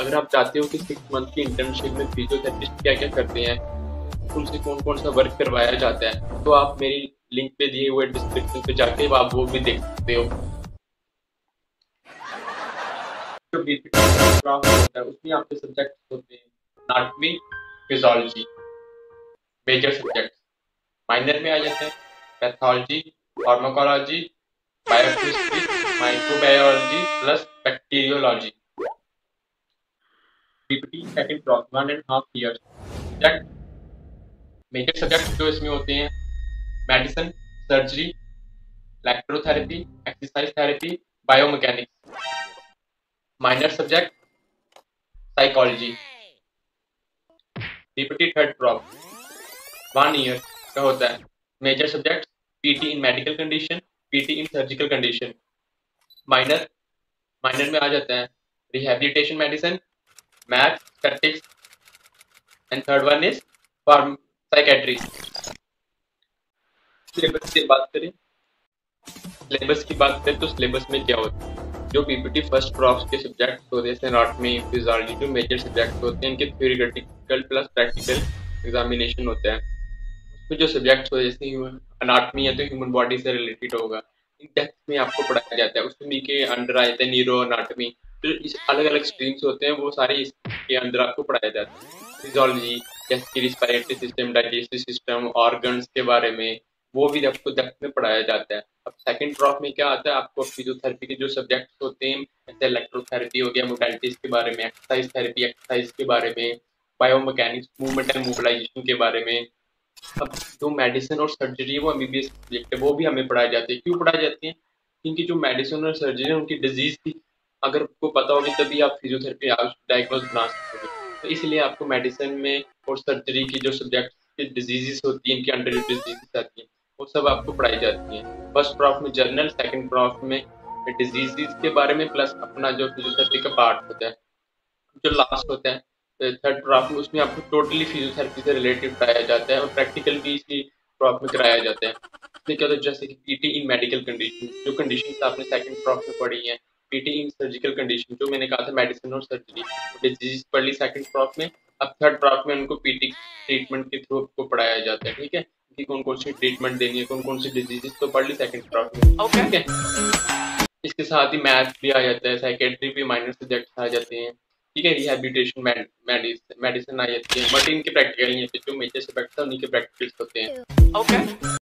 अगर आप चाहते हो कि सिक्स मंथ की इंटर्नशिप में फिजियोथेरेपिस्ट क्या क्या करते हैं उनसे कौन कौन सा वर्क करवाया जाता है तो आप मेरी लिंक पे दिए हुए डिस्क्रिप्शन पे जाके आप वो भी देख सकते हो। जो होता है, उसमें आपके सब्जेक्ट होते हैं नाटवी फिजोलॉजी मेजर सब्जेक्ट माइनर में आ जाते हैं pathology pharmacology biochemistry microbiology plus bacteriology PPT second prof one and half year subject major subject जो इसमें होते हैं medicine surgery electrotherapy exercise therapy biomechanics minor subject psychology PPT third prof one year का होता है. Major subject PT in medical condition PT in surgical condition minor minor में आ जाता है. Rehabilitation medicine math statics and third one is pharm psychiatry syllabus की बात करें सिलेबस की बात करें तो सिलेबस में क्या होता है? जो पीपीटी फ़र्स्ट क्रॉप्स के सब्जेक्ट होते हैं एनाटॉमी फिजियोलॉजी जो मेजर सब्जेक्ट होते हैं, इनके थ्योरेटिकल प्लस प्रैक्टिकल एग्जामिनेशन होता है। उसमें जो सब्जेक्ट हो, जैसे अनाटमी है तो ह्यूमन बॉडी से रिलेटेड होगा, इन डेप्थ में आपको पढ़ाया जाता है। उसमें के अंडर आए थे न्यूरो अनाटमी अलग अलग स्ट्रीम्स होते हैं, वो सारे इसके अंदर आपको पढ़ाया जाता है। फिजोलॉजी जैसे कि respiratory system digestive system organs के बारे में, वो भी आपको डेप्थ में पढ़ाया जाता है। अब सेकंड ड्रॉप में क्या आता है, आपको फिजियोथेरेपी के जो सब्जेक्ट होते हैं, जैसे इलेक्ट्रोथेरेपी हो गया मोडालिटीज के बारे में एक्सरसाइज थेरेपी एक्सरसाइज के बारे में बायोमैकेनिक्स मूवमेंट एंड मोबिलाइजेशन के बारे में। अब जो मेडिसिन और सर्जरी है, वो एमबीबीएस सब्जेक्ट है, वो भी हमें पढ़ाई जाती है। क्यों पढ़ाई जाती है? क्योंकि जो मेडिसिन और सर्जरी है, उनकी डिज़ीज़ थी अगर आपको पता होगी, तभी आप फिजियोथेरेपी डायग्नोज बना सकते तो इसलिए आपको मेडिसिन में और सर्जरी की जो सब्जेक्ट डिजीजेस होती हैं, इनके अंडर डिजीजेस आती हैं, वो सब आपको पढ़ाई जाती हैं। फ़र्स्ट प्रॉफ में जर्नल सेकंड प्रॉफ में डिजीजेस के बारे में प्लस अपना जो फिजियोथेरेपी का पार्ट होता है, जो लास्ट होता है थर्ड ड्राफ्ट में उसमें आपको टोटली फिजियोथेरेपी से रिलेटेड पढ़ाया जाता है और प्रैक्टिकल भी इसी ड्राफ्ट में कराया जाता है। क्या होता है, जैसे कि पीटी इन मेडिकल कंडीशन जो कंडीशन आपने सेकंड ड्राफ्ट में पढ़ी हैं पीटी इन सर्जिकल कंडीशन जो मैंने कहा था मेडिसिन और सर्जरी डिज़ीज़ पढ़ ली सेकंड ड्राफ्ट में अब थर्ड ड्राफ्ट में उनको पीटी ट्रीटमेंट के थ्रू आपको पढ़ाया जाता है ठीक है? कि कौन कौन सी ट्रीटमेंट देनी है कौन कौन सी डिजीजेस तो पढ़ ली सेकंड ड्राफ्ट में ठीक है? इसके साथ ही मैथ भी आ जाता है साइकेट्री भी माइनर सब्जेक्ट आ जाते हैं ठीक है? रिहेबिलिटेशन मेडिसिन आ जाती है बट इनके प्रैक्टिकल नहीं होते जो मेजर सब्जेक्ट है उन्हीं के प्रैक्टिकल्स होते हैं। ओके